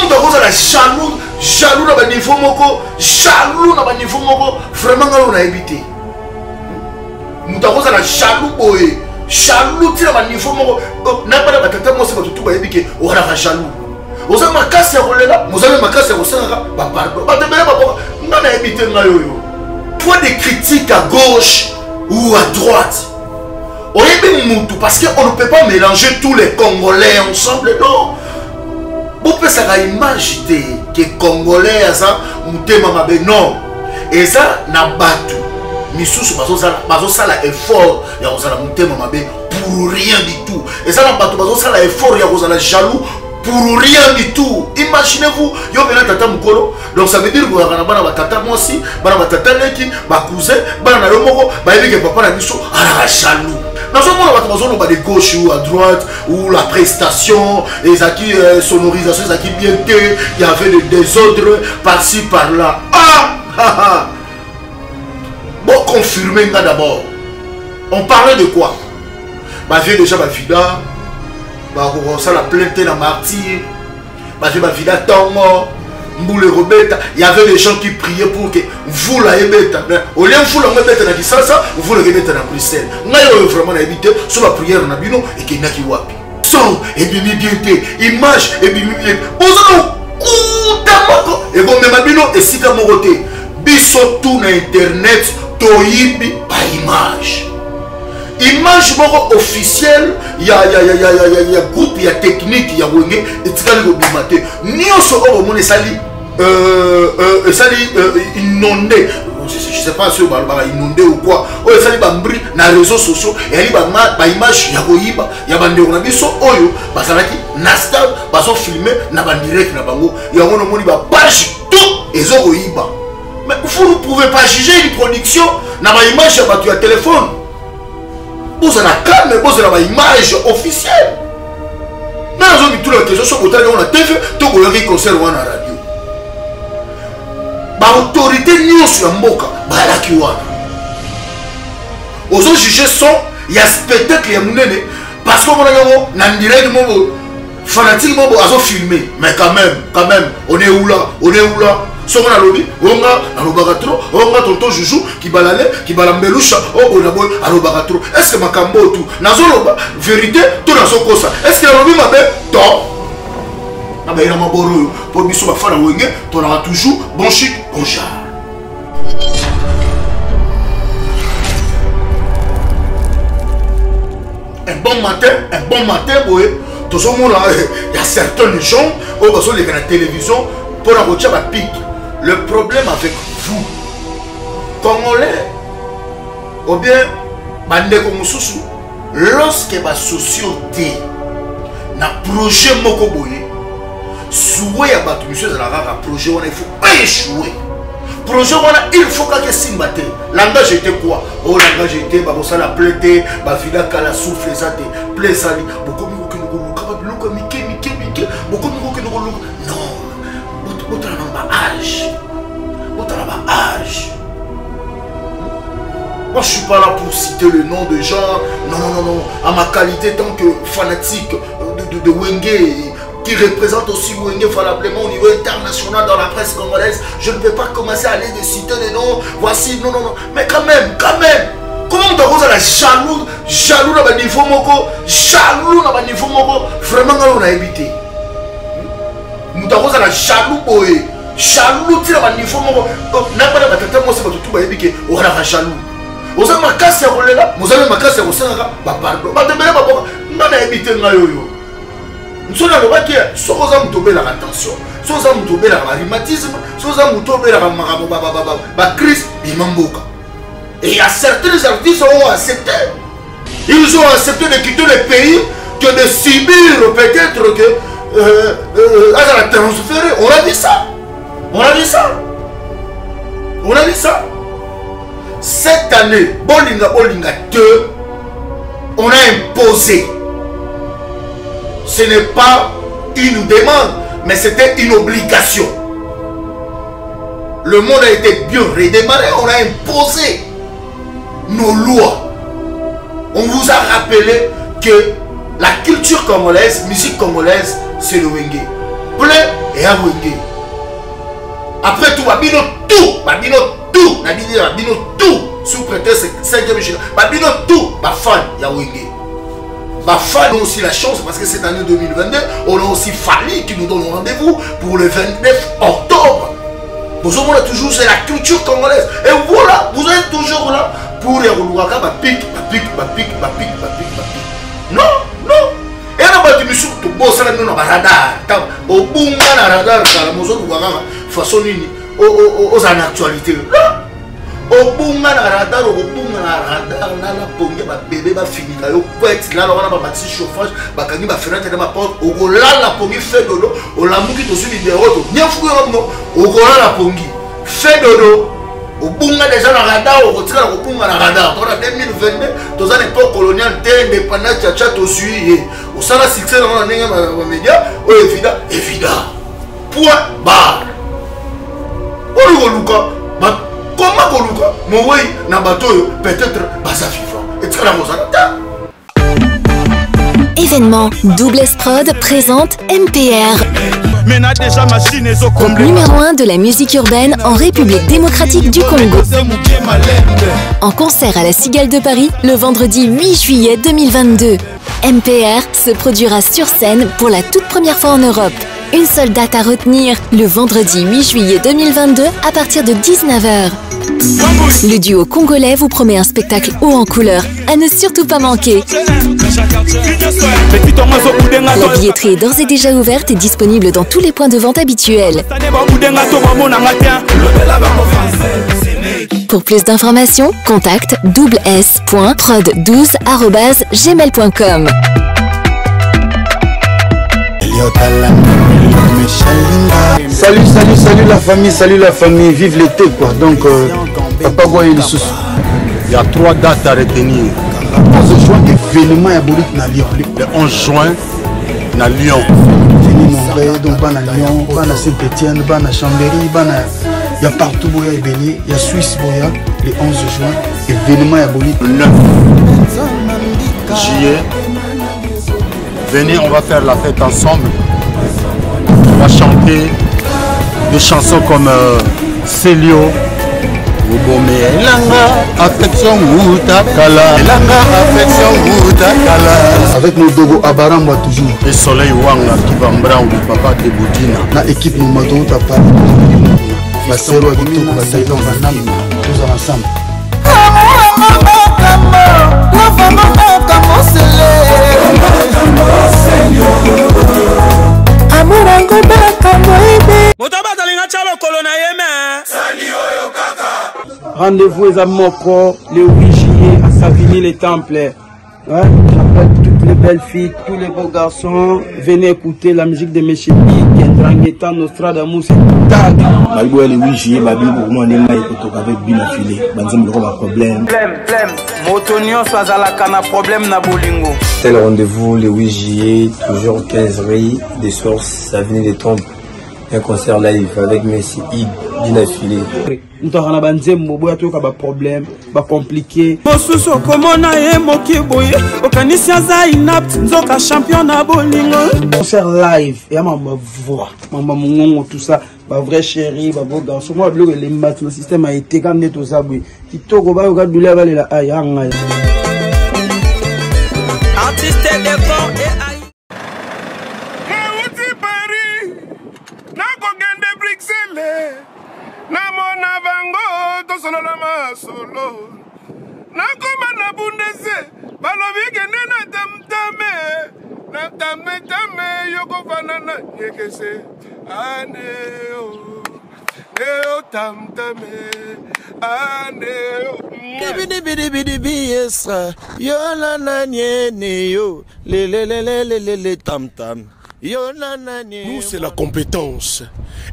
comment moto akozala jaloux jaloux na baniveau moko jaloux na baniveau moko. Vraiment ngai oyo nayebi te. Moto akozala jaloux boye jaloux ntina baniveau moko. Na bana batata mwasi bato tu bayebi ke ozalaka jaloux. Oza makasi ya kolela mozali makasi ya kosengaka bapardon bato ebele bapoka nga nayebi te ngai oyo. Point de critique à gauche ou à droite. Oyebi mutu parce que on ne peut pas mélanger tous les congolais ensemble non bopesaka image te ke congolais aza motema mabe non. Eza na bato misusu bazosala effort ya kozala motema mabe pour rien du tout. Eza na bato bazosala effort ya kozala jaloux pour rien du tout. Imaginez-vous yo mpena tata mokolo donc ça veut dire kozalaka na bana batata mwasi bana batata bana na yo moko bayebi ke papa na biso alaka jaloux nazomona bato bazoloba de gauche ou à droite ou la prestation ezalaki euh, sonorisation ezalaki bien te y avait le désordre par-ci par-là. Ah boconfirme nga d'abord. On parlait de quoi? Bavie déjà bavida bakokosala plainte na martyr bavie bavida ntongo mbula ekobeta y avait des gens qui priaient pour que mvula ebeta. Olie mvula yango ebeta na kisasa mvula ekebeta na bruxelles. Ngai oyo vraiment nayebi te so bapriere na bino ekendaki wapi. Son ebimi bien te image ebimi bien te oza na okuta moko. Ekomema bino esika moko te biso tu na internet toyibi baimage image. Moko officielle ya, ya, ya, ya, ya, ya, ya groupe ya technique ya wenge etikali kobima te. Nyonso oyo bomona esali euh, euh, esali euh, inonde je sais pas soki balobaka inonde ou quoi. Oyo esali bambri na réseaux sociaux. Eyali baimage ya koyiba ya bandeko na biso. Oyo bazalaki na stade bazofilme na bandirect na bango. Yango nomoni bapage tout ezokoyiba mais vous ne pouvez pas juger une production na baimage ya bato ya téléphone. Bozala calme bozala baimage officielle. Nga nazomitula question soki otali yango na tv to koyoki concert wana na radio baautorité nyonso ya mboka bayalaki wana. Ozojuge son ya spectacle ya monene parce que omona yango na ndirect moko fanatique moko azofilme mais quand même quand même on est où là on est où là? Soko nalobi onga alobaka tro onga tonto juju kibala le kibala mbelusha oboye na boye alobaka tro estce makambo oyo tu nazoloba vérité to nazokosa estce nalobi mabe? To nabayela maboro oyo mpo biso bafana wenge tolaka toujours bon chic bon jar un bon matin un bon matin boye tozomona ya certains gens oyo bazoleka na télévision mpona kotia bapike le problème avec vous congolais ou bien bandeko mosusu lorsque basosio te na projet moko boye suwe ya bato misu ezalaka kaka. Projet wana il faut échouer. Projet wana il faut kaka esimba te langage ete quoi? O langage ete bakosala ple te bavila kala souffle eza te ple esali bokomi kokende koluka babiloko ya mike mike mike. Bokomi kokende koluka. Non! Botala na baage botala baage Moi, je suis pas là pour citer le nom de gens. Non, non, non, non. À ma qualité, tant que fanatique de, de, de Wenge, qui représente aussi valablement au niveau international dans la presse congolaise, je ne vais pas commencer à aller de citer des noms. Voici, non, non, non. Mais quand même, quand même. Comment on a la jaloux, jaloux dans le niveau moko, jaloux dans le niveau moko, vraiment, on a évité? Nous avons la jaloux, boy. Jaloux, tu as niveau moko. N'a pas de batata, moi, c'est pas tout, bah, on a jaloux. oza makasi ya kolela mozali makasi ya kosengaka bapardon bato ebele baboka nga nayebi te ngai oyo soki alobaki soki oza moto obelaka tension soki oza moto obelaka barhumatisme soki oza moto obelaka makambo bacrise bima mboka. Et certains artistes ont accepté. Ils ont accepté de quitter le pays que de subir peut-être que euh, euh, azala on a dit ça. On a dit ça. On a dit ça. Cette année bolinga bolinga 2 on a imposé ce n'est pas une demande mais c'était une obligation. Le monde a été bien redémarré on a imposé nos lois. On vous a rappelé que la culture congolaise musique congolaise c'est le wenge ple et ya wenge après tout babino tout babino tout babino tout sous prétexte 5e échelle babino tout bafan ya wenge bafan ont aussi la chance parce que cette année 2022 on a aussi fallu qui nous donne rendez-vous pour le 29 octobre. Vous avez toujours c'est la culture congolaise. Et voilà vous êtes toujours là pour ya kolukaka bapic bapic bapic bapic bapic bapic non non. Ena bato misusu tobosana bino na baradar obunga na radar kala mozoluka kaka façon nini. Ozala na actualité obunga na radar okobunga na radar nana ponge babebe bafinika yo kwete lala wana babatisi chauffage bakangi bafenetre na baporte okolala pongi fe dodo olamuki tozwi libero tonyefuki yono okolala pongi fe dodo obunga deja na radar okotikala kobunga na radar. Tona 2022 toza na époque coloniale te indépendance chacha tozwi ye. Osala succès nango na ndenge bamédia oyo évida évida point bar oyo koluka koma koluka mowei na bato oyo peut-être baza vivant Événement Double Prod présente MPR. Numéro 1 de la musique urbaine en République démocratique du Congo. En concert à la Cigale de Paris le vendredi 8 juillet 2022. MPR se produira sur scène pour la toute première fois en Europe. Une seule date à retenir, le vendredi 8 juillet 2022 à partir de 19h. Le duo congolais vous promet un spectacle haut en couleur à ne surtout pas manquer. La billetterie est d'ores et déjà ouverte et disponible dans tous les points de vente habituels. Pour plus d'informations, contacte doubles.prod12@gmail.com. Salut, salut, salut la famille, salut la famille, vive l'été quoi. Donc, euh, Papa Goye le sous. Il y a trois dates à retenir. Le 11 juin, événement à Boulik na Lyon. Le 11 juin, na Lyon. Fini Montréal, donc ban à Lyon, ban à Saint-Etienne, ban à Chambéry, ban à. Il y a partout Boya et Bélier, il y a Suisse Boya, le 11 juin, événement à Boulik. Le 9 juillet, venez, on va faire la fête ensemble. Va chanter des chansons comme euh, Célio, Ubome Elanga, Affection Wutakala, Elanga, Affection Wutakala. Avec nos dogo Abaramba toujours. Et Soleil Wanga, Kibambra, ou Papa de Boudina. Na équipe Momato Tapa. Basero à Kitoko, Bataillon Vanam, tous ensemble. Amorango bakambo ebe moto bazalinga tya lokolo na ye me Rendez-vous eza moko le 8 juillet à Savigny. Ouais, J'appelle toutes les belles filles, tous les beaux garçons. Venez écouter la musique de Ndrangheta, Nostradamus et Tag. le 8 juillet ndenge ngai kotoka avec azalaka na problème na bolingo Tel rendez-vous le 8 juillet, toujours 15 rue des sources, avenue des Temples. Un concert live avec Messi Id d'une affilée. moto aka na banzembo boya toyoka baproblème bacomplike mosusu okomona ye moki boye okanisi aza inapt nzoka champion na bolingo. Concert live eya mambo ya voix mambo ya mongongo tout ça. Bavrai chéri bavo garçon mwa biloko elembati na système ya eteka nde toza boye. Kitoko bayoka dule balela ayanga artiste masolo. Nakoma na bundese balobi na tamtame. Na tametame nyekese. Aneo neo tamtame. Aneo yo. Nous, c'est la compétence.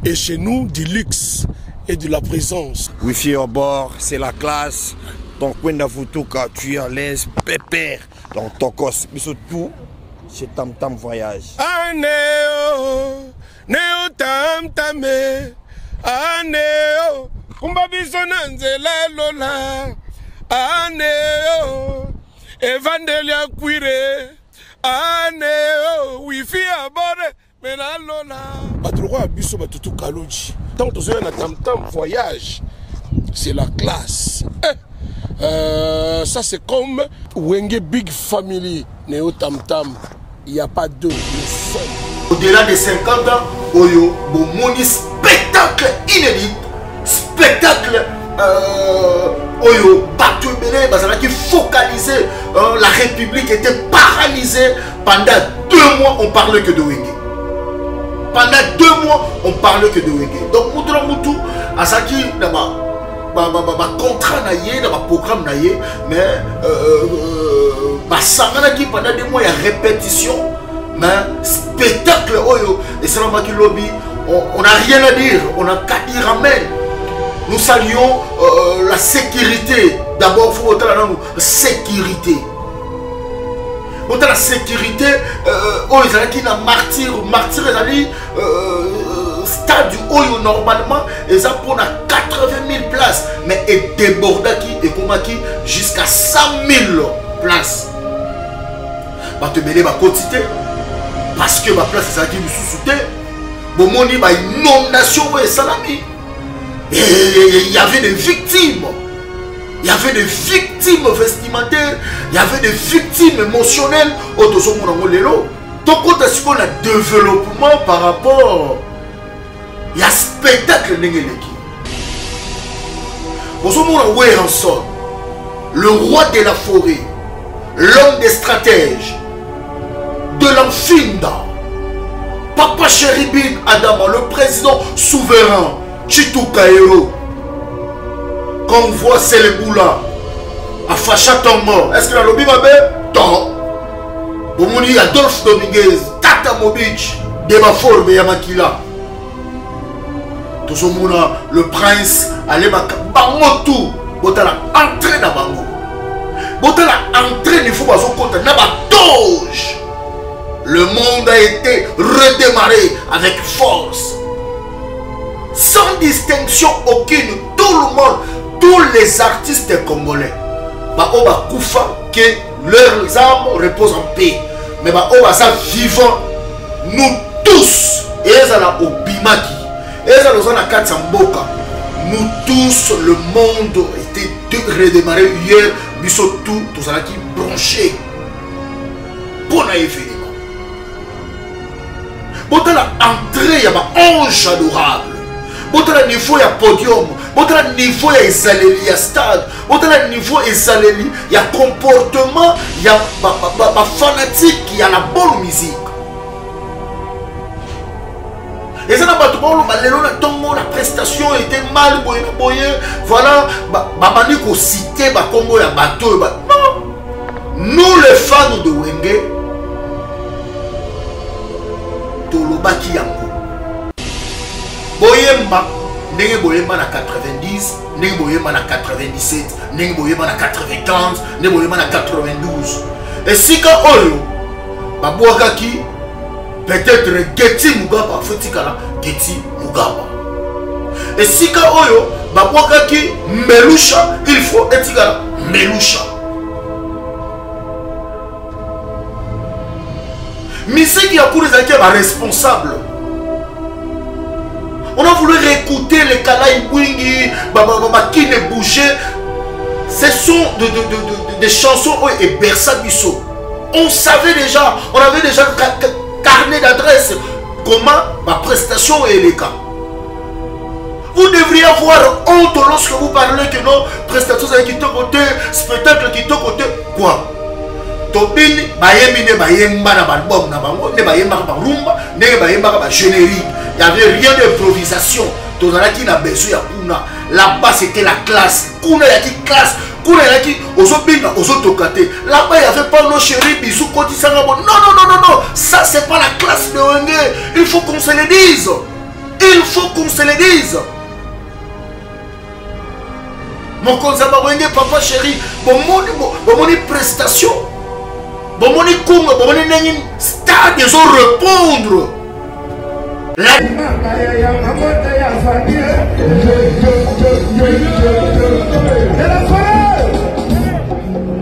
Et chez nous, du luxe et de la présence. Wifi au bord, c'est la classe. Donc, Wenda Futuka, tu es à l'aise, pépère. Donc, Tokos, mais surtout, c'est Tam Tam Voyage. aneo neo tamtame aneo kumba biso na nzela lola aneo evandeli akwire aneo wifi abore bato lokola ya biso bato tukaloji ntango tozoya na tamtam voyage. C'est la classe. Eh, euh, ça c'est comme wenge big family. Neo tamtam il y a pas deux au-delà de 50 ans oyo bomoni spectacle inédit. Spectacle euh, oyo ebele bazalaki focalisé euh, la république était paralysée. Pendant deux mois on parlait que de wenge pendant deux mois on parlait que de wenge donc mutu na mutu azalaki na bacontrat na ye na baprogramme na ye mais basanganaki pendant deux mois ya répétition mais spectacle oyo esalamaki lobi on n'a rien à dire on n'a qu'à dire amen. Nous saluons euh, la sécurité. D'abord faut otala nanu sécurité otala sécurité oyo ezalaki na martyre martyre ezali stade oyo normalement eza mpona 80 000 places. Mais edébordaki ekomaki jusqu'à 100 000 places. Bato ebele bakoti te parce que baplace ezalaki lisusu te bomoni bainondation oyo esalami il y avait des victimes il y avait des victimes vestimentaires il y avait des victimes émotionnelles. Tozomona yango lelo tokota sikoyo na développement par rapport spectacle ndenge eleki bozomona weranson le roi de la forêt l'homme des stratèges de l'Amfinda, Papa Cheribin Adama, le président souverain, Chitou Voit Seleboula, à Facha mort, est-ce que la lobby va bien Non. Bomoni Adolphe Dominguez, Tata Mobich, Debafor Yamakila. Tout ce monde, le prince, allez, bango tout, botala entrée dans bango. Botala faut pas compter, na. Le monde a été redémarré avec force. Sans distinction aucune. Tout le monde, tous les artistes congolais. Bao bakufa que leurs âmes reposent en paix. Mais bao baza vivant nous tous. Ezala obimaki. Ezala oza na kati ya mboka. Nous tous le monde était redémarré hier. Biso tout tozalaki branché. Mpo na événement. Botala entrée ya baange adorable. Botala niveau ya podium. Botala niveau ya ezaleli ya stade. Botala niveau ezaleli ya comportement ya bafanatique ya la bonne musique. Eza na bato baoloba lelo na ntongo na prestation ete mal boye na boye. Voilà babandi kosite bakombo ya bato oyo non! Nous les fans de wenge tolobaki yango. Boyemba ndenge boyemba na 90 ndenge boyemba na 97 ndenge boyemba na 95 ndenge boyemba na 92 esika oyo babwakaki peut-être geti mugaba fo etikala geti mugaba. Esika oyo babwakaki melusha il faut etikala melusha. Misiki ya kuna ezalaki ya baresponsable on a voulu réécouter les Kalaï Bwingi, Bakine Bouger. Ce sont de, de, de, des chansons et Bersa Bisso. On savait déjà, on avait déjà un carnet d'adresse. Comment ma prestation est les cas. Vous devriez avoir honte lorsque vous parlez que non, prestation qui est côté, spectacle qui côté. Quoi? Tobini bayembi nde bayemba na balbum na bango nde bayembaka barumba ndenge bayembaka rien d'improvisation. Tozalaki na besoin ya kuna. Là-bas c'était la classe. Kuna yaki classe. Kuna yaki ozobinga ozotoka te. Là-bas y avait pas no chéri bisu kotisanga bo non non non non non. Ça c'est pas la classe de wenge. Il faut qu'on se le dise. Il faut qu'on se le dise. Mokonzi ya bawenge papa chéri bomoni prestation bomoni kunga bomoni ndenge stade ezorépondre la...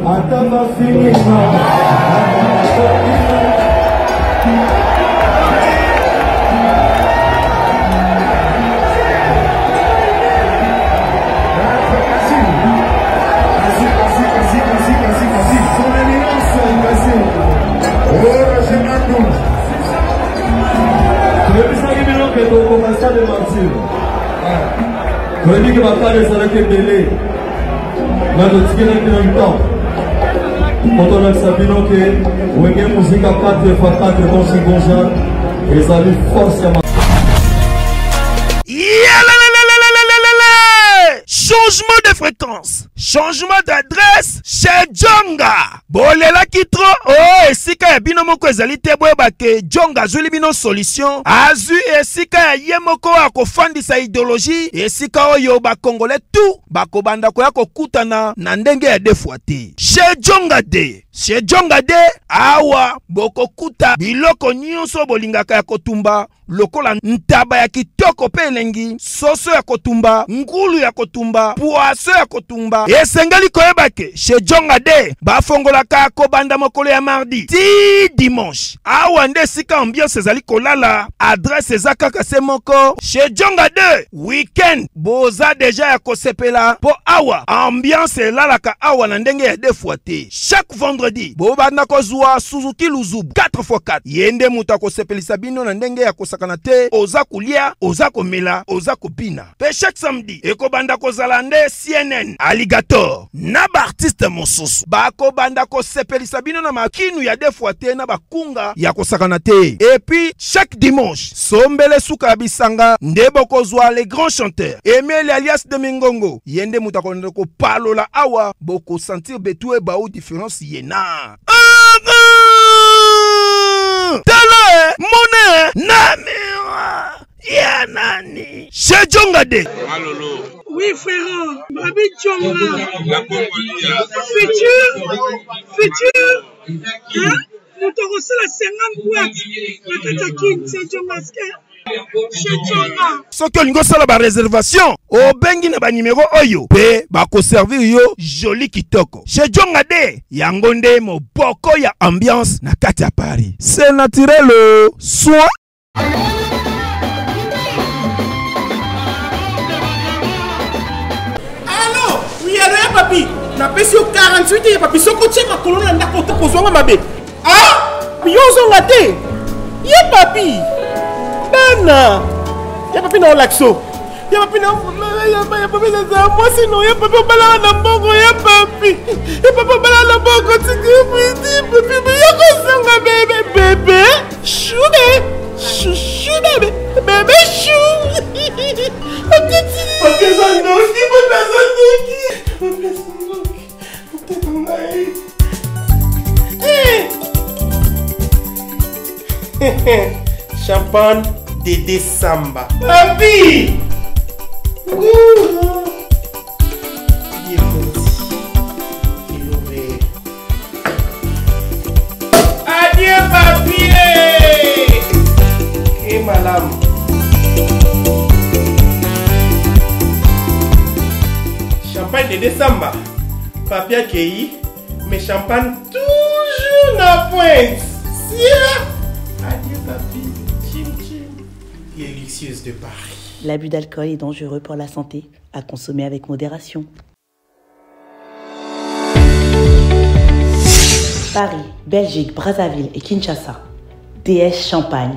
Atama finima. Mentir toyebi ke bapare ezalaki ebele na totikelaki na ntan po tolakisa bino ke wenge muzika 4 fa 4 bonsi bonza ezali force ya Changement de fréquence, changement d'adresse. Chez Jonga. bolelaki tro o oh, esika ya bino moko ezali te boyeba ke jonga azwili bino solution. Azwi esika ya ye moko akofandisa ideologie esika oyo bakongole tu bakobanda koya kokutana na ndenge ya defwa te chez jonga de chez jonga de awa bokokuta biloko nyonso bolingaka ya kotumba lokola ntaba ya kitoko mpe elengi soso ya kotumba ngulu ya kotumba pwaso ya kotumba. Esengeli koyeba ke chez jonga de bafongolaka kobanda mokolo ya mardi ti dimanche awa nde esika ambiance ezali kolala. Adrese eza kaka se moko. Chez jonga 2 weekend. Boza deja ya kosepela. Mpo awa ambiance elalaka awa na ndenge ya defwa te chaque vendredi bobanda kozwa suzuki luzubu. 4x4 ye nde moto akosepelisa bino na ndenge ya kosakana te. Oza kolia oza komela oza kopina. Mpe chaque samedi ekobanda kozala nde cnn alligator. Na baartiste mosusu. Bakobanda kosepelisa bino na makinu ya defwa te na bakunga ya kosakana te epuis chaque dimanche sombele suka ya bisanga nde bokozwa le grand chanteur emile alias de mingongo ye nde moto akonde kopalola awa bokosentir betu ebau différence ye na tala mone na miwa ya nani shejonga de Malolo. Oui, frère. Babi Djonga. Futur. Futur. Moto akosala 50 boîte na kati ya kinte jongaske soki olingi osala bareservation obengi na banimero oyo mpe bakoservir yo joli kitoko. Chez jonga de yango nde moboko ya ambiance na kati ya paris. C'est naturel soin. Alo yalo ya papi napesi yo 48 ya papi soki otie makolo na ndako kozwanga mabe. Ah! Yo ozonga te. Ye papi bana. Ya papi na olakso ya papi ya papi nazala mwasi no ya papi obalaka na mbongo ya papi. Ya papi obalaka na mbongo papi ya kozonga bebe bebe shube shushu bebe shu papi eza ndoki eza ndoki eza ndoki motema ngai. Champagne Dédé Samba. Papi Champagne Dédé Samba. Papi accueilli, mais champagne toujours na pointe. L'abus d'alcool est dangereux pour la santé, à consommer avec modération. Paris, Belgique, Brazzaville et Kinshasa. DS Champagne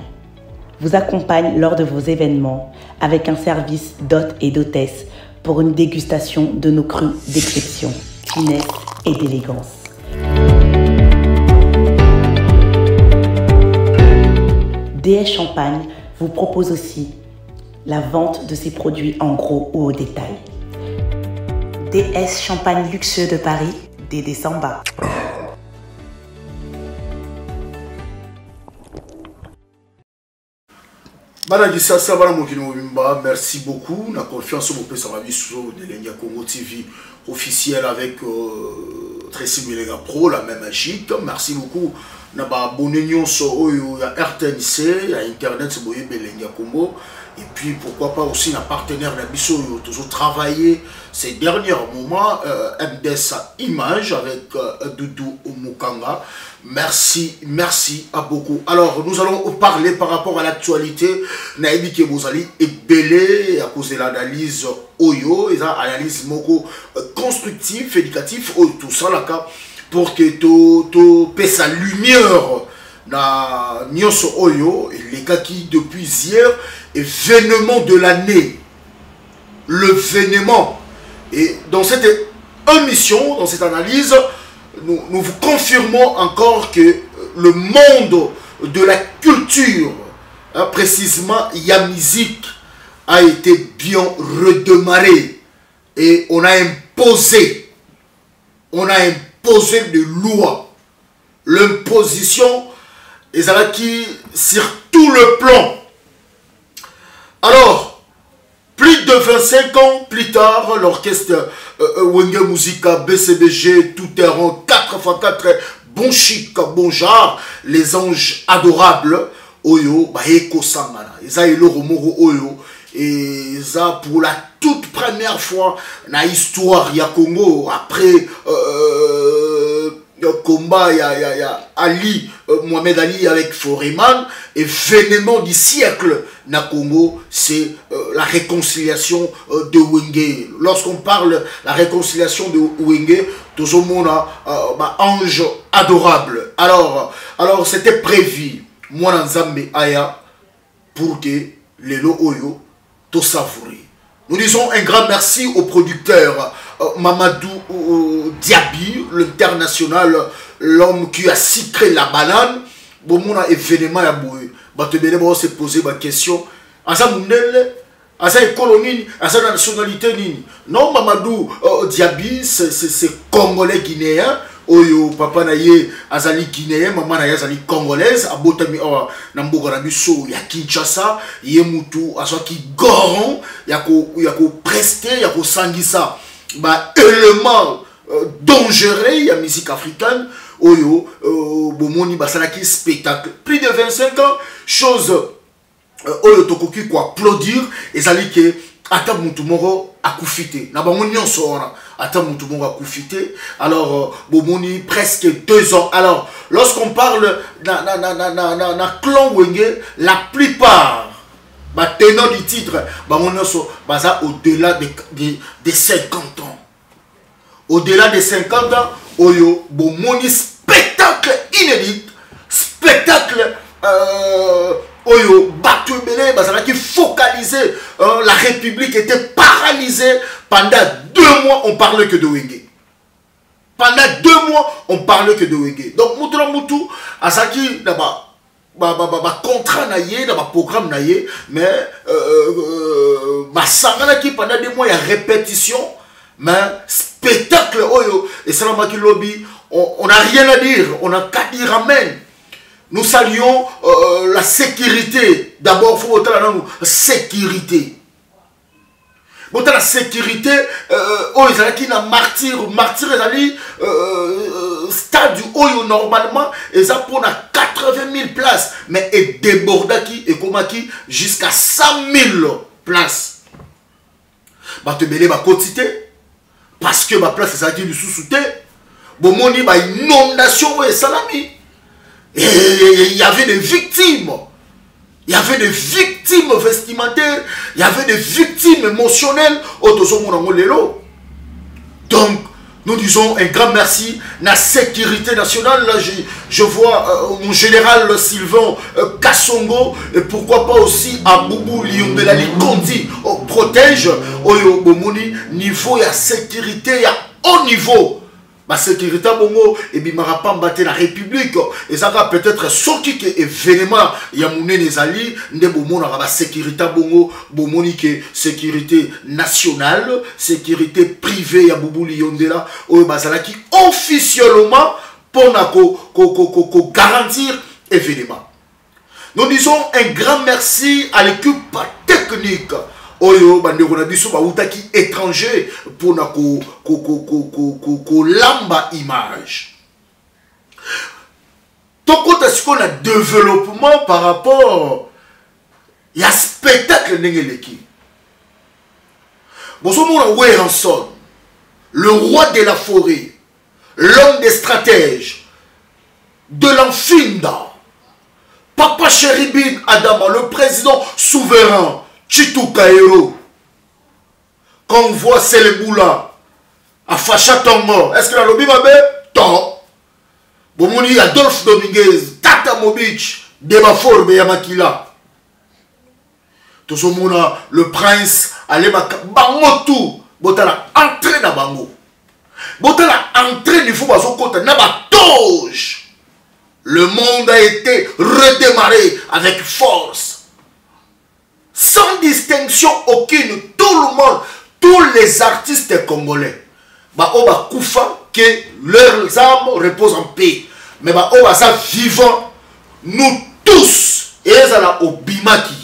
vous accompagne lors de vos événements avec un service d'hôte et d'hôtesse pour une dégustation de nos crus d'exception, finesse et d'élégance. DS Champagne vous propose aussi la vente de ses produits en gros ou au détail. DS Champagne luxueux de Paris, Dédé Samba. Bana kisasa bana mokili mobimba merci beaucoup. Na confiance bopesaka biso delenge ya congo tv officiel avec euh, tracy milenga pro la même chic merci beaucoup. Na baabone nyonso oyo ya rtnc ya internet boyebi elenge ya congo. Et puis pourquoi pas aussi na partenaire na biso oyo tozotravailler ces derniers moments euh, mds image avec euh, doudou mukanga merci merci à beaucoup alors nous allons parler par rapport à l'actualité nayebi ke bozali ebele à cause de l'analyse oyo eza analyse moko euh, constructif éducatif oyo tosalaka pour que topesa lumière na nyonso oyo elekaki depuis hier événement de l'année. Le vénement. Et dans cette émission, dans cette analyse, nous, vous confirmons encore que le monde de la culture, hein, précisément Yamizik, a été bien redémarré. Et on a imposé, on a imposé des lois. L'imposition est qui sur tout le plan. Alors, de 25 ans plus tard, l'orchestre euh, euh, Wenge Musica, BCBG, tout terrain, 4x4, bon chic, bon genre, les anges adorables, Oyo, Baeko Sangana. Eza eloro moko Oyo, et ça pour la toute première fois dans l'histoire ya Congo, après euh, combat, il y a, Ali, euh, Mohamed Ali avec Foreman, événement du siècle na c'est euh, la réconciliation euh, de Wenge. Lorsqu'on parle la réconciliation de Wenge, tout le monde a ange adorable. Alors, alors c'était prévu, moi Nzambe Aya, pour que les Oyo, tout savourer. Nous disons un grand merci au producteur euh, Mamadou euh, Diaby, l'international, l'homme qui a sucré la banane. Bon, mon événement à boué. Bah, te bien, se poser ma question. Asa mundele, asa école nini, asa nationalité nini. Non, Mamadou euh, Diaby, c'est congolais guinéen. Oyo papa na ye azali guinéen mama na ye azali congolaise abotami awa na mboka na biso ya kinshasa. Ye mutu azwaki goron ya kopreste ya kosangisa baélément euh, dangereux ya musique africaine. Oyo euh, bomoni basalaki spectacle. Plus de 25 ans chose euh, oyo tokoki koapplaudir ezali ke ata mutu moko akufi te na bango nyonso wana ata mutu moko akufi te alors euh, bomoni presque deux ans. Alors lorsqu'on parle na, na, na, na, na, na, na clan wenge la plupart batenant du titre bango nyonso baza au-delà de, de, de 50 ans. Au-delà de 50 ans oyo bomoni spectacle inédit spectacle euh, oyo bato bazalaki focalisé euh, la république était paralysée. Pendant deux mois on parlait que de wenge. Pendant deux mois on parlait que de wenge. Donc mutu na mutu azalaki na ba bacontrat na ye na baprogramme na ye mais euh, basanganaki pendant deux mois ya répétition mais spectacle oyo esalamaki lobi on n'a rien à dire on n'a qu'à dire amen nous saluons euh, la sécurité. D'abord faut otala nanu sécurité. Botala sécurité euh, oyo ezalaki na martyre martyre ezali euh, stade oyo normalement eza mpona 80 000 places. Mais edébordaki ekomaki jusqu'à 100 000 places. Bato ebele bakoti te parce que baplace ezalaki lisusu te bomoni bainondation oyo esalami il y avait des victimes. Il y avait des victimes vestimentaires. Il y avait des victimes émotionnelles. Au lelo donc nous disons un grand merci la sécurité nationale. Là je, je vois euh, mon général Sylvain euh, Kassongo. Et pourquoi pas aussi Aboubou Liondelali Kondi. Oh, protège. Oyo bomoni niveau ya sécurité ya haut niveau basécurité bongo ebimaka pamba te na république. Ezaka peut-être soki ke événement ya monene ezali nde bomonaka basécurité bongo bomoni ke sécurité nationale sécurité privée ya bubuli yondela oyo bazalaki officiellement mpona kogarantir ko, ko, ko événement. Nous disons un grand merci à l'équipe technique oyo bandeko na biso bautaki étranger mpona kolamba image. Tokota sikoyo na développement par rapport ya spectacle ndenge eleki. Bozomona weranson le roi de la forêt l'homme des stratèges de l'enfinda papa cheribin adama le président souverain Chitukaero, quand on voit Seleboula, à Facha Tongo, est-ce que la lobby va bien Tant. Bomoni Adolphe Dominguez, Tata Mobich, Deba Forbe Yamakila. tozomona le prince alebaka bango tu botala entré na bango. Botala entré niveau bazokota na batoge. Le monde a été redémarré avec force sans distinction aucune tout le monde tous les artistes congolais. Baoyo bakufa que leurs âmes reposent en paix. Mais baoyo baza vivant nous tous ezala obimaki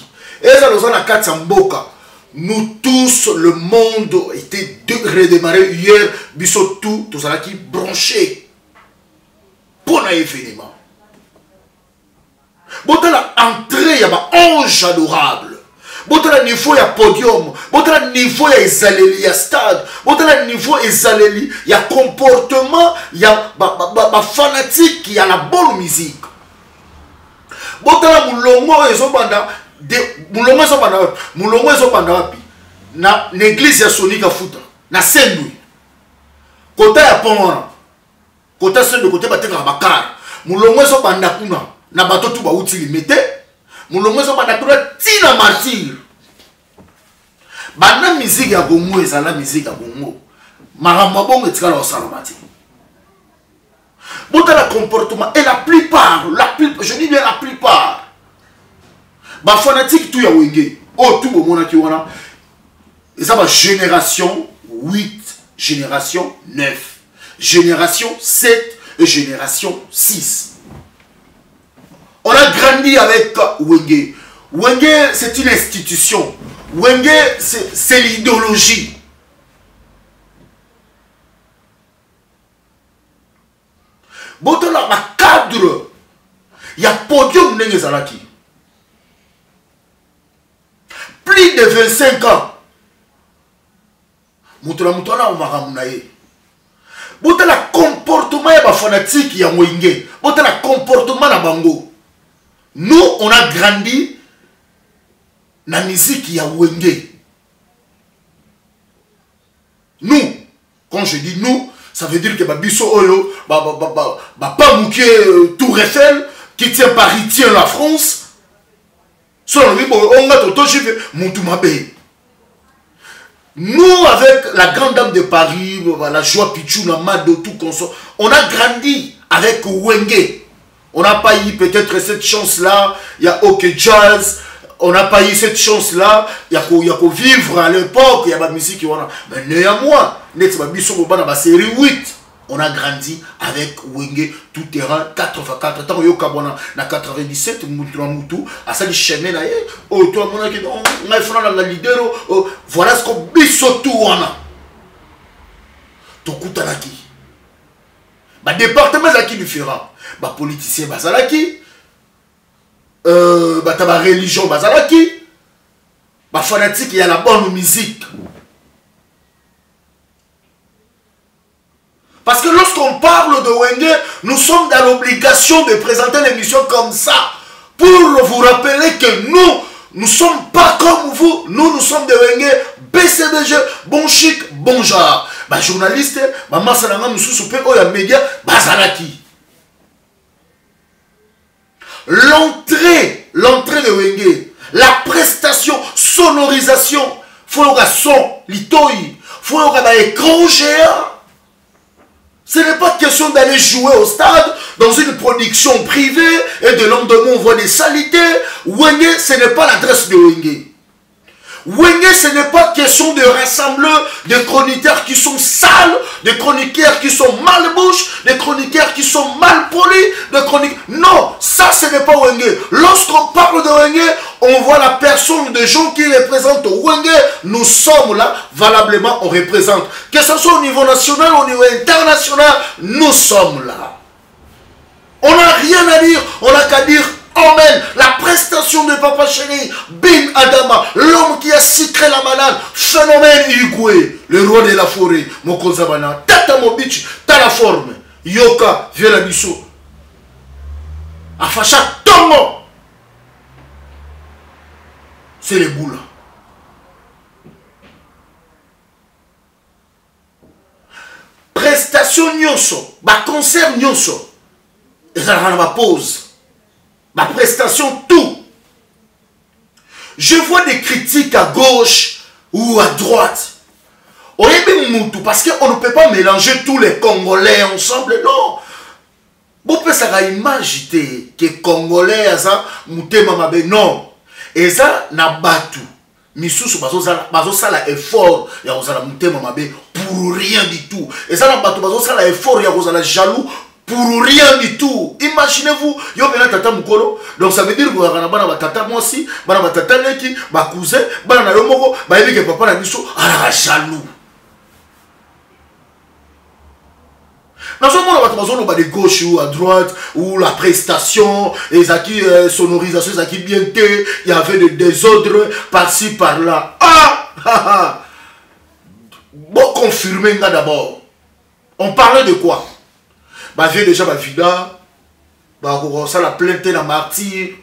ezala oza na kati ya mboka nous tous le monde était redémarré hier biso tout tozalaki branché. Mpo na événement. Botala entrée ya baange adorable botala niveau ya podium botala niveau ya ezaleli ya stade botala niveau ezaleli ya comportement ya bafanatique ya la bonne musique. Botala mulongo oyo ezobanda mulongo ezobanda wapi? Mulongo ezobanda wapi? Na église ya sonika futa na sendwi kota ya pont wana kota sendwi kote batekaka bakar mulongo ezobanda kuna na bato tu bauti limete molongo ezobanda kuna ntina martyre banda miziki ya kongo ezala miziki ya kongo makambo ya bongo etikala kosalama te botala comportement et la plupart la plupart je dis bien la plupart. Bafanatike tu ya wenge. Oyo tu bomonaki wana eza bagénération 8 génération 9 génération 7 et génération 6 on a grandi avec Wenge. Wenge, c'est une institution. Wenge, c'est l'idéologie. botola bacadre ya podium ndenge ezalaki plus de 25 ans moto na moto comportement ya bafanatike ya moinge botala comportement na bango nous on a grandi na miziki ya wenge. Nous quand je dis nous ça veut dire que babiso oyo bapa moke euh, tour eiffel qui tient paris tient la france. Nous avec la grande dame de paris la joie pichuna mado tout consort on a grandi avec wenge on n'a pas eu peut-être cette chance-là, il y a OK Jazz, on n'a pas eu cette chance-là, il y a qu'à vivre à l'époque, il y a la musique. Mais néanmoins, la série 8, on a grandi avec Wenge tout terrain 84 tant yo kabona na 97 mutu na mutu chemin na ye oh toi mona la leader voilà ce qu'on biso tout wana tokutanaki ba département ezalaki différent? Bapoliticien bazalaki euh, bato ya bareligion bazalaki bafanatike ya la bonne musique. Parce que lorsqu'on parle de Wenge nous sommes dans l'obligation de présenter l'émission comme ça. Pour vous rappeler que nous nous sommes pas comme vous. Nous nous sommes de Wenge. BCBG bon chic bon genre. Bajournaliste bamasa na nga mosusu mpe oyo ya média bazalaki l'entrée, l'entrée de Wenge, la prestation, sonorisation, faut le son, litoi, faut le écran géant. Ce n'est pas question d'aller jouer au stade dans une production privée et de lendemain on voit des salités. Wenge, ce n'est pas l'adresse de Wenge. Wenge, ce n'est pas question de rassembler des chroniqueurs qui sont sales, des chroniqueurs qui sont mal bouches, des chroniqueurs qui sont mal polis, des chroniqueurs... Non, ça ce n'est pas Wenge. Lorsqu'on parle de Wenge, on voit la personne de gens qui représentent Wenge. Nous sommes là, valablement, on représente. Que ce soit au niveau national, au niveau international, nous sommes là. On n'a rien à dire, on n'a qu'à dire Amen. La prestation de Papa Chéri, Bin Adama, l'homme qui a sucré la banane, phénomène Igwe, le roi de la forêt, Mokozabana, Tata Mobichi, t'as la forme, Yoka, viens la bisso. Afacha Tomo. C'est les boules. Prestation nyonso, ba concert nyonso, ezalaka na bapause baprestation tout. Je vois des critiques à gauche ou à droite. Parce qu'on ne peut pas mélanger tous les congolais ensemble non. Bopesaka image te ke congolais aza motema mabe non. Eza na bato misusu bazosala effort ya kozala motema mabe pour rien du tout. Eza na bato bazosala effort ya kozala jaloux pour rien du tout. Imaginez-vous yo mpena tata mokolo donc ça veut dire kozalaka na bana batata mwasi bana batata leki bacousin bana na yo moko. Bayebi ke papa na biso alaka jaloux. Nazomona bato de gauche ou à droite ou la prestation ezalaki euh, sonorisation ezalaki bien te y avait de désordre par-ci par-là. Ah! Boconfirme nga d'abord. On parlait de quoi? Bavie déjà bavida bakokosala plainte na martyre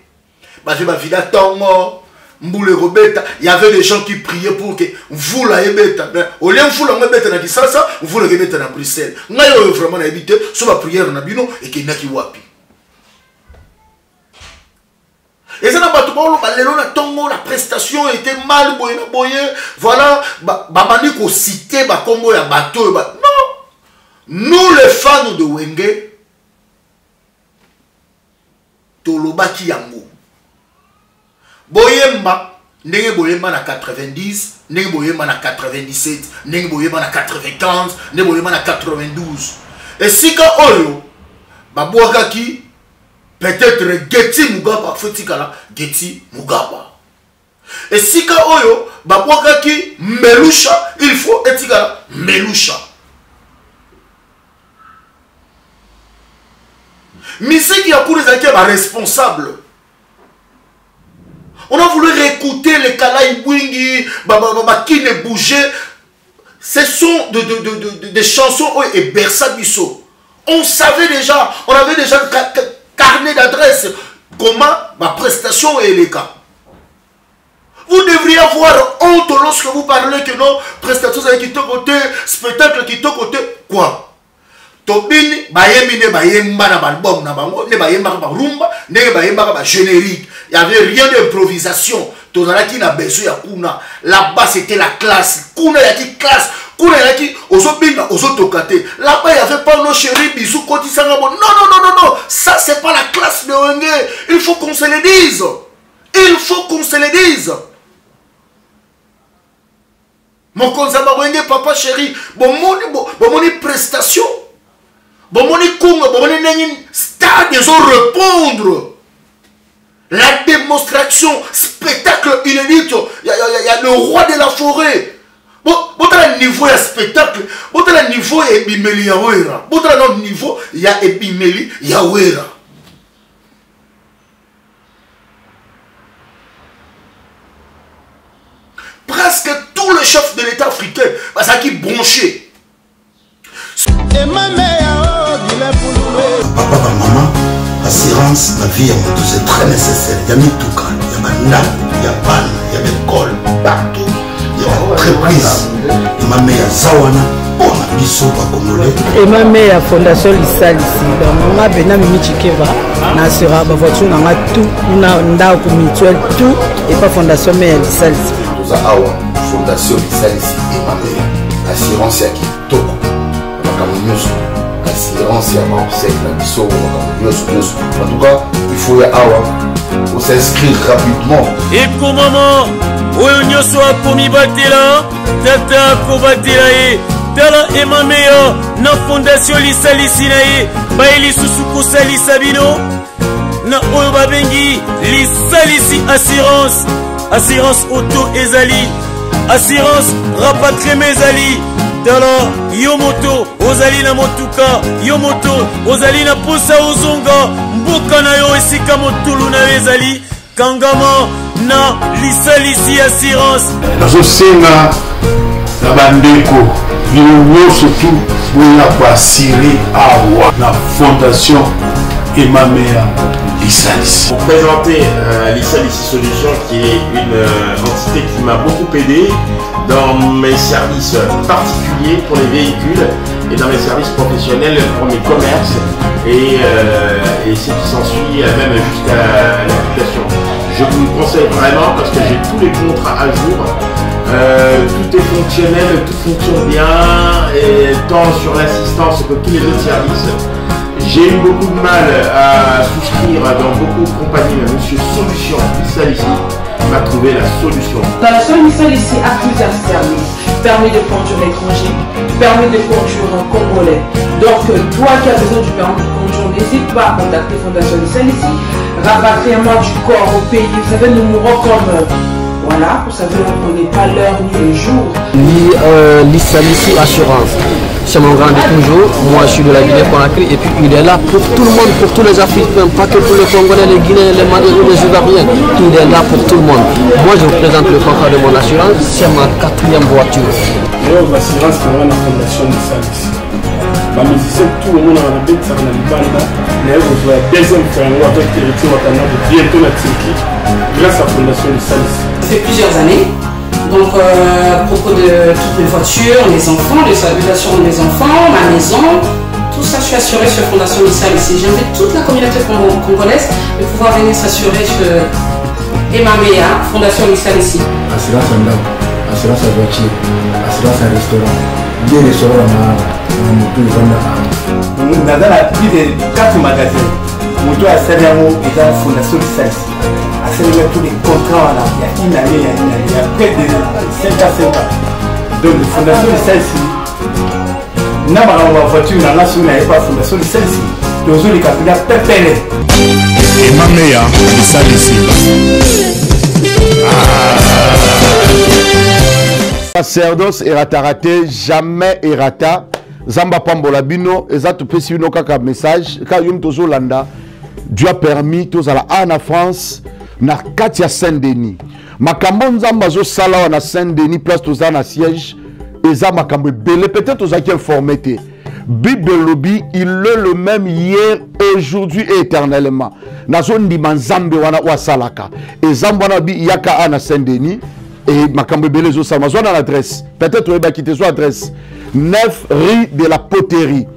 bavie bavida ntongo mbula ekobeta y avait des gens qui priaient pour que mvula ebeta olie mvula yango ebeta na kisasa mvula ekebeta na bruxelles. Ngai oyo vraiment nayebi te so bapriere na bino ekendaki wapi. Eza na bato baoloba lelo na ntongo la prestation était mal boye na boye voilà babandi kosite bakombo ya bato oyo non nous les fans de wenge tolobaki yango. Boyemba ndenge boyemba na 90 ndenge boyemba na 97 ndenge boyemba na 95 ndenge boyemba na 92 esika oyo babwakaki peut-être geti mugaba fo etikala geti mugaba. Esika oyo babwakaki melusha il faut etikala melusha misiki ya kuna ezalaki ya baresponsable on a voulu réécouter les Kalaï Bwingi, Bakine Bouger. Ce sont de, de, de, de, des chansons et Bersa Bisso. On savait déjà, on avait déjà un carnet d'adresse. Comment? Ma prestation est les cas. Vous devriez avoir honte lorsque vous parlez que non, prestation qui est côté, spectacle qui côté. Quoi? Tobini bayembi nde bayemba na balbum na bango nde bayembaka barumba ndenge bayembaka bagénérique y avait rien d'improvisation. Tozalaki na besoin ya kuna. Là-bas c'était la classe. Kuna eyaki classe. Kuna eyaki ozobinga ozotoka te. Là-bas y avait pas no chéri bisu kotisanga bo. Non non non non non. Ça c'est pas la classe de wenge. Il faut qu'on se le dise. Il faut qu'on se le dise. Mokonzi ya bawenge papa chéri bomoni bomoni prestation bomoni kunga bomoni ndenge stade ezorépondre la démonstration spectacle inédite ya, ya, ya, ya le roi de la forêt. Botala niveau ya spectacle. Botala niveau ya ebimeli ya wera. Botala na niveau ya ebimeli ya wera. Presque tous les chefs de l'état africain bazalaki branché papa bamama assurance na vie ya moto c'est très nécessaire. Ya mituka ya bandako ya bana ya baekole partout. Ya baentreprise emame yaza wana mpona biso bakongole emame ya fondation lisalisi bangonga bena mimi chikeva na assura bavoiture nanga tout na ndako mutuel tout. Epa fondation me ya lisalisi toza awa fondation lisalisi emame assurance ya kitoko makambo nyonso assurance ya baobsèque na biso makambo nyonso nyonso en tout cas il faut ya awa os'inscrire rapidement. Ekomama oyo nyonso akomi batela? Tata akobatela ye tala emameya na fondation lisalisi na ye baye lisusu kosalisa bino na oyo babengi lisalisi assurance. Assurance auto ezali. Assurance rapatrieme ezali tala yo moto ozali na motuka yo moto ozali na posa ozonga. Mboka na yo esika motulu na yo ezali kangama na lisalisi assurance. Nazosenga na bandeko bino nyonso tu boya koasire awa na fondation emameya lisalisi. Pour présenter euh, Solutions, qui est une euh, entité qui m'a beaucoup aidé dans mes services particuliers pour les véhicules et dans mes services professionnels pour mes commerces et, euh, ce qui s'ensuit euh, même jusqu'à l'application. je vous le conseille vraiment parce que j'ai tous les contrats à jour. Euh, tout est fonctionnel, tout fonctionne bien, et tant sur l'assistance que tous les autres services. J'ai eu beaucoup de mal à souscrire dans beaucoup de compagnies, Monsieur Solution, celle ici, trouvé la solution. Dans la solution ici a plusieurs services. Permis de conduire étranger, permis de conduire en congolais. Donc, euh, toi qui as besoin du permis de conduire, n'hésite pas à contacter Fondation Licel ici. Rapatriement du corps au pays. Vous savez, nous mourons comme. euh, voilà, vous savez, on ne connaît pas l'heure ni le jour. Li- euh, Assurance. C'est mon grand de toujours. Moi, je suis de la Guinée-Conakry et puis il est là pour tout le monde, pour tous les Africains, pas que pour les Congolais, les Guinéens, les Maliens ou les Ivoiriens. Il est là pour tout le monde. Moi, je vous présente le contrat de mon assurance. C'est ma quatrième voiture. leo bassurance nanga na fondation misalisi bamusicien tout le monde anabetisaka na libanda naye kozwa ya deuxième fois yango avec héritier wakanabo bientôt na turquie grâce à fondation misalisi Ça fait plusieurs années. Donc, euh, à propos de toutes mes voitures, les enfants, les habitations des enfants, ma maison, tout ça, je suis assurée sur Fondation Missal ici. J'invite toute la communauté congo- congolaise de pouvoir venir s'assurer chez Emamea, Fondation Missal ici. assurance ya ndako assurance ya voiture. Assurance ya restaurant. Bien restaurant na na moto evanda naza na plus de 4 magasin moto asali yango eza fondation lisalisi asaleli tous les contrats wana ya une année ya une année. Ya près de 5 à 5 ans. Donc fondation lisalisi na makambo ya voiture nanga soki nayeba fondation lisalisi tozolika mpena pepele emameya lisalisi sacerdoce erataka te jamais erata. Nzambe apambola bino eza topesi bino kaka message. Kaka yo moto ozolanda dieu a permis tozala awa na france na kati ya saint denis makambo nzambe azosala awa na saint denis place toza na siège eza makambo ebele. Peut-être tozalaki informé te. Bible elobi il est le même hier aujourd'hui et éternellement. Nazondima nzambe wana oyo asalaka ezambe wana bi yaka awa na saint denis e makambo ebele ezosalama zwa na adresse peut-être oyebaki te zwa adresse. 9 rue de la poterie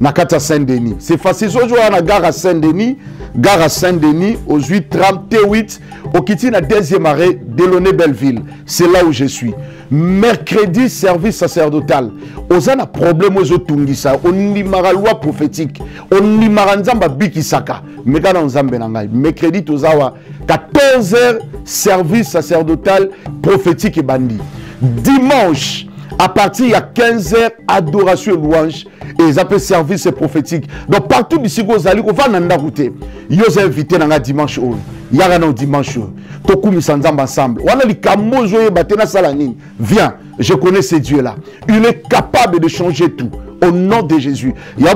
na kati ya saint denis c'est facile. Oya na gare ya saint denis gare ya saint denis ozwi 38 okiti na deuxième arrêt delone belleville. C'est là où je suis. Mercredi service sacerdotal. Oza na problème oyo ezotungisa ondimaka loi prophétique. Ondimaka nzambe abikisaka meka na nzambe na ngai mercredi toza awa 14 heures service sacerdotal prophétique ebandi dimanche à partir ya 15 heures adoration et louange. Et eza mpe service prophétique. Donc partout bisika ozali kovanda na ndako te yo oza invité na nga dimanche oyo yaka na dimanche oyo tokumisa nzambe ensemble. Wana likambo ozoyeba te nasala nini viens je connais ce dieu là il est capable de changer tout au nom de jésus. Ya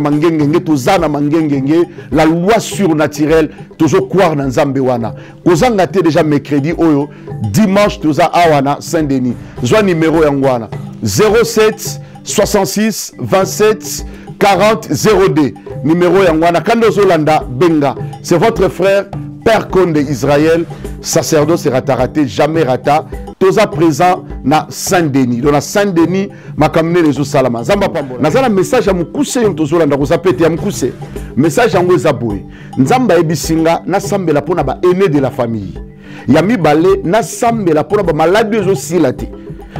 mangengenge mangengenge la loi surnaturelle tozokware na nzambe wana. Kozanga déjà mercredi oyo dimanche toza awa na saint denis zwa numero yango wana. 07 66 27 40 02 numero yango wana. Kandi ozolanda benga c'est votre frère père konde israël sacerdoce erataka te jamais rata. Toza présent na saint denis donc na saint denis makambo nene ezosalama nzambe apambola naza na message ya mokuse oyo tozolanda koza pete ya mokuse message yango eza boye. Nzambe ayebisi nga nasambela mpo na baene de la famille. Ya mibale nasambela mpo na bamaladi oyo ezosila te.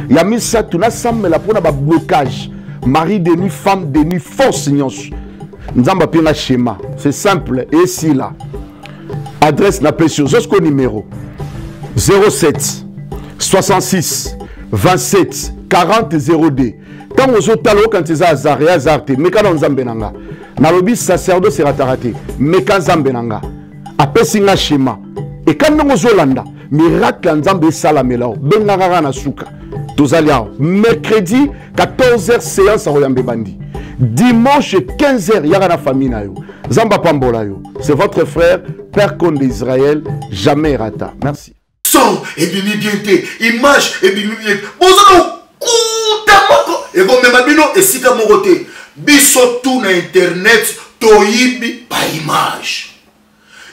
Ya misato nasambela mpo na bablocage mari de nuit femme de nuit force nyonso. Nzambe apie nga schéma. C'est simple esila adresse napesi yo zosko numéro 07 66 27 40 02 ntango ozotala okanisi eza azar ya azar te meka na nzambe na nga nalobi sacerdoce erataka te meka nzambe na nga apesi nga schéma eka ndenge ozolanda miracle ya nzambe esalamela o benga kaka na suka. Tozali awa mercredi 14h séance akoyamba ebandi dimanche 15h yaka na famille na yo nzambe apambola yo c'est votre frère père conde d'israël jamais rata merci. Son ebimi bien te image ebimi bien te bozana okuta moko ekomema bino esika moko te biso tu na internet toyibi baimage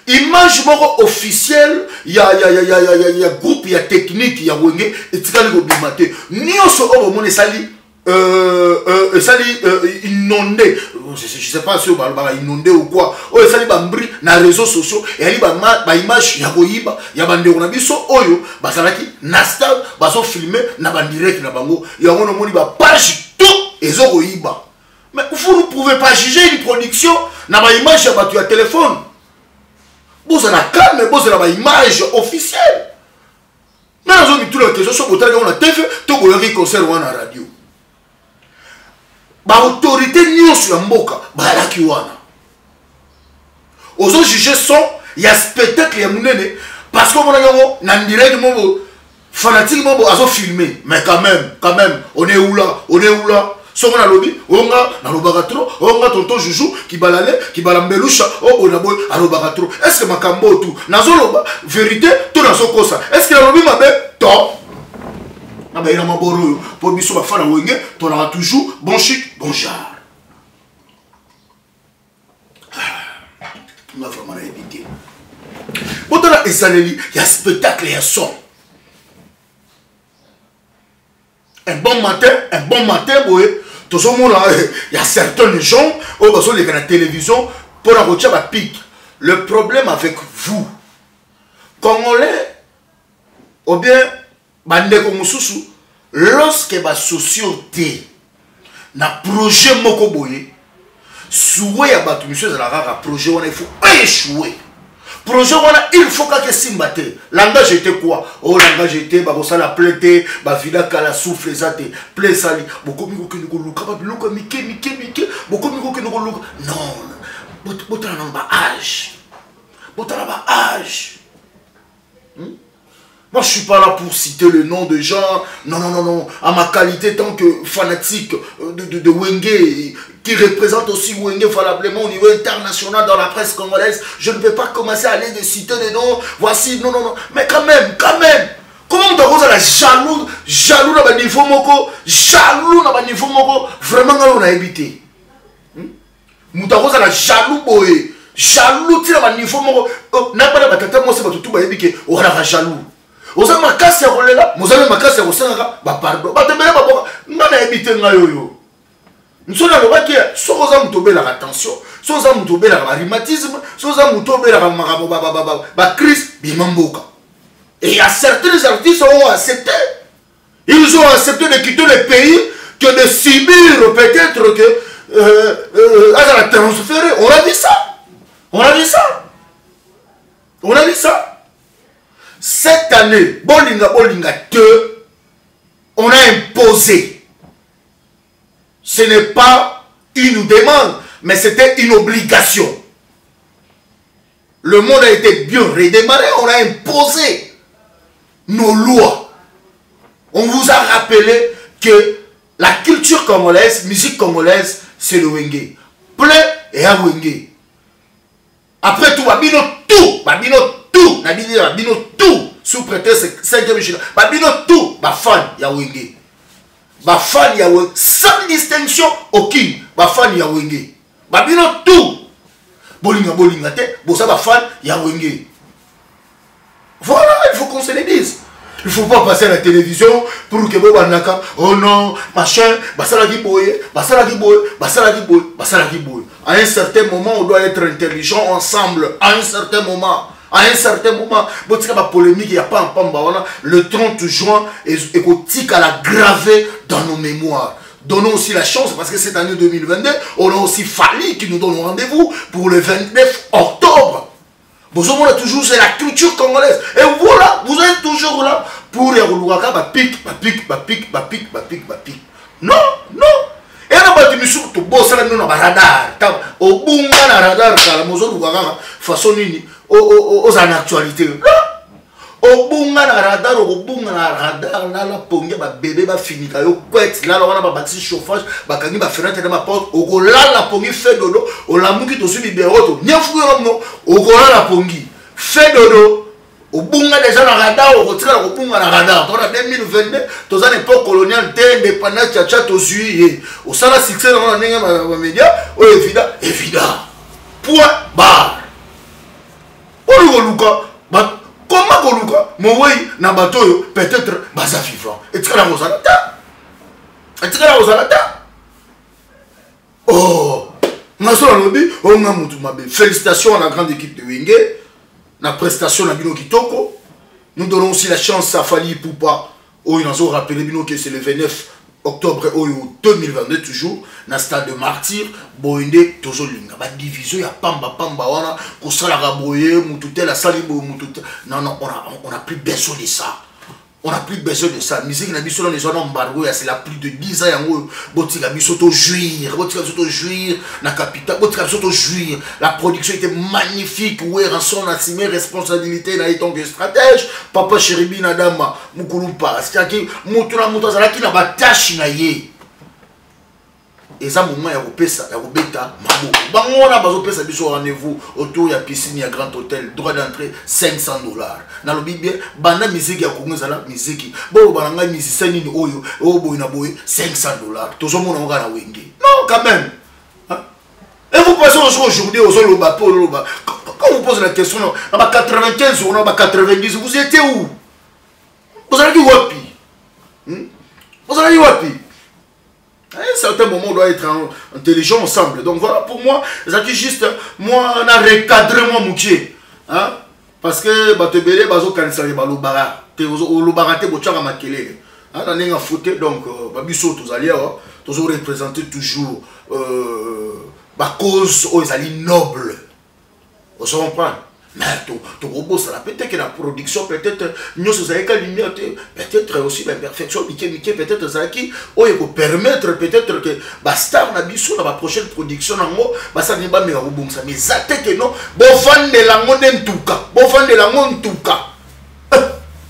image. Moko officielle ya, ya, ya, ya, ya, ya, ya groupe ya technique ya wenge etikali kobima te. Nyonso oyo bomona esali euh, euh, esali euh, inonde je sais, je sais pas si balobaka inonde ou quoi. Oyo esali bambri na réseaux sociaux eyali baimage ya koyiba ya bandeko na biso oyo bazalaki na stade bazofilme na bandirect na bango. Yango nomoni bapage tout ezokoyiba. Mais vous ne pouvez pas juger une production na baimage ya bato ya téléphone. Bozala calme bozala baimage officielle. Nga nazomitula question so botalaki yango na tv to boyoki concert wana na radio baautorité nyonso ya mboka bayalaki wana. Ozojuge son ya spectacle ya monene parce que omonaki yango na ndirect moko fanatique moko azofilme mais quand même quand même on est où là on est où là? Songo nalobi onga nalobaka trop. Onga tonton juju kibalale kibala mbelusha oboye na boye alobaka trop. Est ce que makambo oyo tu nazoloba vérité to nazokosa est ce que nalobi mabe? To na bayina maboro oyo mpo biso bafana wenge tolaka toujours. Bon chic bon jar. Nga vraiment nayebi te botala ezaleli ya spectacle ya son. Un bon matin un bon matin boye tozomona ya certains gens oyo bazoleka na télévision mpona kotia bapik le problème avec vous congolais ou bien bandeko mosusu lorsque basosio te na projet moko boye suwe ya bato misu ezala kaka projet wana il faut échouer. Projet wana il faut kaka esimba te. Langage ete quoi? O langage ete bakosala ple te bavila kala souffle eza te. Ple esali bokomi kokende koluka babiloko ya mike mike mike bokomi kokende koluka. Non botala nano baage botala baage hmm? Moi, je suis pas là pour citer le nom de gens. Non, non, non, non. À ma qualité, tant que fanatique de, de, de Wenge, qui représente aussi Wenge valablement au niveau international dans la presse congolaise, je ne vais pas commencer à aller de citer des noms. Voici, non, non, non. Mais quand même, quand même. Comment on a la jaloux, jaloux dans le niveau moko, jaloux dans le niveau moko, vraiment, on a évité. Moutarosa la jaloux boye, jaloux dans le niveau moko. N'a pas de batata, moi c'est pas tout, bayebi que on a jaloux. Oza makasi ya kolela. Mozali makasi ya kosengaka bapardon bato ebele baboka nga nayebi te ngai oyo. Nsoni alobaki soki oza moto obelaka tension soki oza moto obelaka barhumatisme soki oza moto obelaka makambo bacrise bima mboka. Et y a certains artistes ont accepté. Ils ont accepté de quitter le pays que de subir peut-être que euh, euh, azala transféré on a vu ça. On a vu ça. On a vu ça cette année bolinga bolinga te on a imposé. Ce n'est pas une demande mais c'était une obligation. Le monde a été bien redémarré on a imposé nos lois. On vous a rappelé que la culture congolaise musique congolaise c'est le wenge. Plein et à wenge. Après tout babino tout babino tout nabini babino tout sous prétexte cinquième china babino tout bafan ya wenge bafan ya wenge sans distinction aucune bafan ya wenge babino tout. Bolinga bolinga te boza bafan ya wenge voilà il faut qu'on se le dise. Il faut pas passer à la télévision pour que bobanaka oh non machin basalaki boye basalaki boye basalaki boye basalaki boye. À un certain moment on doit être intelligent ensemble à un certain moment à un certain moment botika bapolémique ya pampamba wana le 30 juin ekotikala gravé dans nos mémoires Donnons aussi la chance, parce que cette année 2022, on a aussi fallu qu'ils nous donnent rendez-vous pour le 29 octobre. Vous avez toujours, la culture congolaise. Et voilà, vous êtes toujours là pour les roulouaka, bah pique, bah pique, bah pique, bah pique, bah pique, bah pique. Non, non. Et là, bah, tu tu bosses là, nous, on a radar. Au bunga, na radar, kala, mozo, roulouaka, façon nini, aux en actualité. Non. obunga na radar okobunga na radar nala pongi babebe bafinika yo kwete lala wana babakisi chauffage bakangi bafenetre na baporte okolala pongi fe dodo. Olamuki tozwi libero to nyefuku yono okolala pongi fe dodo. Obunga deja na radar okotikala kobunga na radar. Tona 2022 toza na époque coloniale te indépendance chacha tozwi ye. Osala succès nango na ndenge bamédia oyo évida évida point bar oyo koluka koma koluka mowei na bato oyo peut-être baza vivant. Etikala kozala ta etikala kozala ta oh maso nalobi onga motu mabe. Félicitations à la grande équipe de wenge na prestation na bino kitoko. Nous donnons aussi la chance à fali poupa. Oyo nazo rappeler bino que c'est le 29 octobre oyo 2022 toujours na stade de martyr boye nde tozolinga badivision ya pambapamba wana kosalaka boye mutu tel asali boye mutu te. Non non on a, on a plus besoin de ça on a plus besoin de ça. Musique na biso nano eza na embargo. Ya cela plus de 10 ans yango. Oyo botika biso tojuire botika biso tojuire na capital botika biso tojuire la production était magnifique. We ranson assume responsabilité na ye tant que stratège. Papa cheribi na dama mokulu pasi tiaki moto na moto azalaki na batashe na ye eza moment ya kopesa ya kobeta maboko. Bango wana bazopesa biso rendez-vous autour ya piscine ya grand hôtel droit d'entrée 500 dollars. Nalobi bien banda miziki ya kongo ezala miziki boyoba na ngai musicien nini oyo oyo boye na boye 500 dollars. Tozomona ngo na wenge non quand même. Et vous pensez aujourd'hui ozoloba pe oloba quand vous pose la question na ba 95 ou na ba 90 vous étiez où? Ozalaki wapi? Ozalaki wapi À un certain moment, on doit être intelligent ensemble. Donc voilà, pour moi, c'est juste, moi, on a recadrement Moutier. Hein? Parce que, Batebele, Bazo, Kansari, Balobara, Olobara, Tebochara, Makelele. Hein, on a foutu, donc, euh, Babiso, tous alliés, toujours représenter toujours, euh, ma cause, oh, aux alliés nobles. On se comprend. Mais tokobosana peut-être la production peut-être nyonso ezalaki lumière peut-être aussi baimperfection mike mike peut-être ezalaki oyo ekopermettre peut-être ke bastar na biso na baprochaine production nango basali bameka kobongisa mais eza te ke no bovandela yango nde ntuka bovandela yango ntuka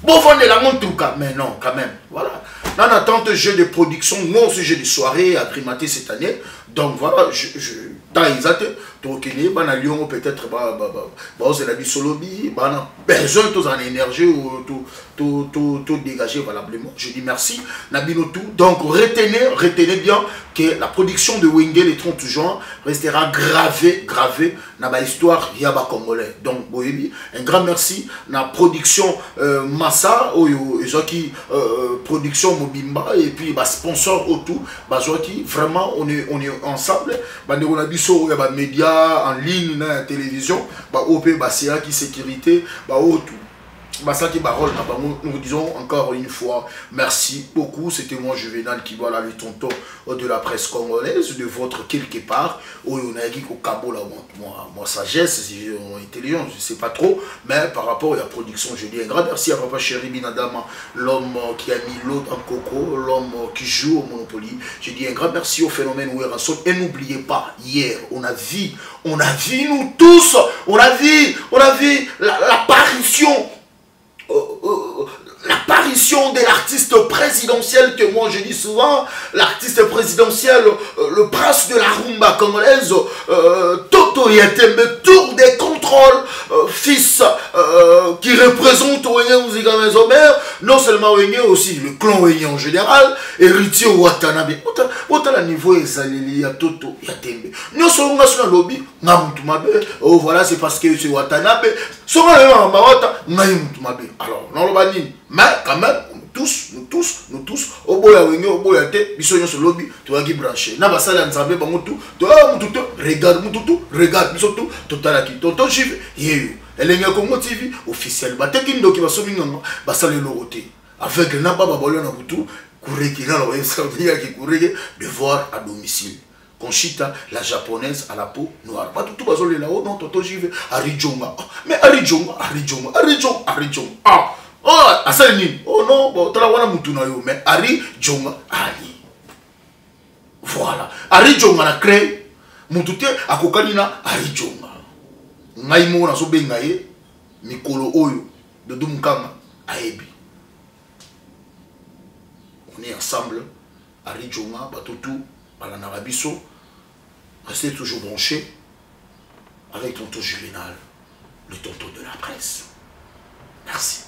bovandela yango ntuka mais non quand même. Voilà. En attente jeu de production non ce jeu de soirée agrimaté cette année. Donc voilà je, je, eza te tokende bana liongo peut-être baozela biso lobi bana besoin tozala na énergie todégager valablement. Je dis merci na bino tout donc retenez retenez bien que la production de wenge le 30 juin restera gravée gravée na bahistoire ya bacongolais donc boyebi un grand merci na production euh, massa oyo ezwaki euh, production mobimba et puis basponsor autour bazwaki vraiment on est, on est ensemble. Bandeko na biso oyo ya bamédia en ligne na télévision baoyo mpe baseyaki sécurité Bassaki Barol, nous disons encore une fois merci beaucoup. C'était moi, Juvenal, qui voilà le tonton de la presse congolaise, de votre quelque part. Où on a dit qu'au Cabo, là, moi, sagesse, intelligence, je ne sais pas trop. Mais par rapport à la production, je dis un grand merci à Papa Chéri Binadama, l'homme qui a mis l'eau en coco, l'homme qui joue au Monopoly. Je dis un grand merci au phénomène Ouerason. Et n'oubliez pas, hier, on a vu, on a vu, nous tous, on a vu, on a vu l'apparition de l'artiste présidentiel que moi je dis souvent, l'artiste présidentiel, euh, le prince de la rumba congolaise, euh, Toto Yatembe, tour des euh, fils euh, qui représente Wenye Muzika Mesomer, non seulement Wenye, aussi le clan Wenye en général, héritier Watanabe. Autant la niveau ezaleli ya Toto Yatembe. Nous sommes dans le lobby, Ngamutumabe, oh voilà, c'est parce que c'est Watanabe, Mawata, Ngamutumabe. Alors, non le mais quand même tous nous tous nous tous oboya wenge oboya te biso nyonso lobi toyaki branché na basali ya nzambe bango tu toya mutu to regarde mutu tu regarde biso tu totalaki tonton jive yeyo elenge ya congo tv officiel bateki ndoki basomi nganga basali eloko te aveugle na baba bolio na butu kureki na loyaki kureke devoir à domicile Conchita, la japonaise à la peau noire. Pas tout bazole là, oh non, Toto vais. Arijonga. Mais Arijonga, Arijonga, Arijonga, Arijonga. Ah! Oh, asali nini? Oh non, bon, tala wana mutu na yo, mais Arijonga, Ali. Voilà. Arijonga na crée. Mutu te akokani na Arijonga. Ngai mo na so benga ye mikolo oyo Dumkanga ayebi. On est ensemble. Arijonga, batotu, balanaka biso. Restez toujours branchés avec tonton Juvenal, le tonton de la presse. Merci.